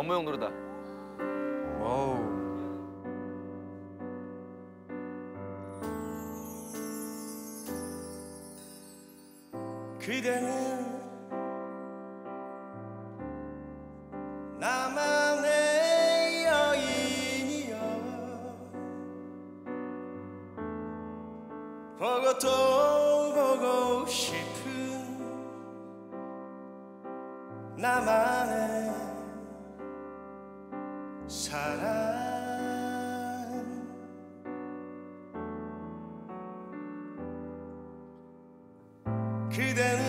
건모형 노래다. 와우. 그대는 나만의 여인이여 보고 또 보고 싶은 나만의 사랑. 그대는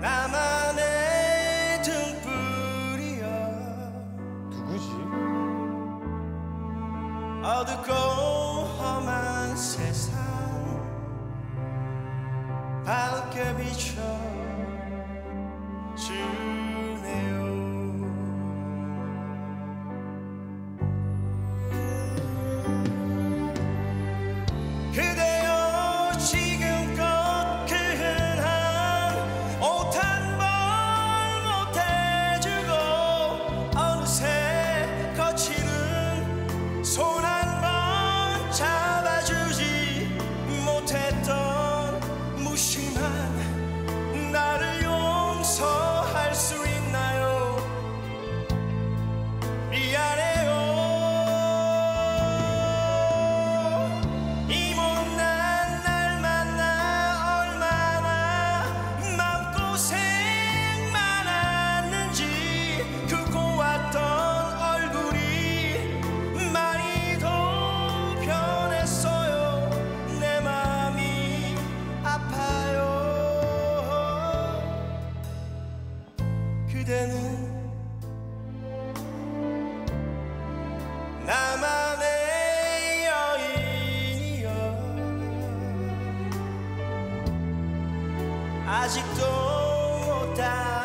나만의 등불이여. 누구지? 어둡고 험한 세상. 밝게 비춰. 주 그대는 나만의 여인이여. 아직도 못 다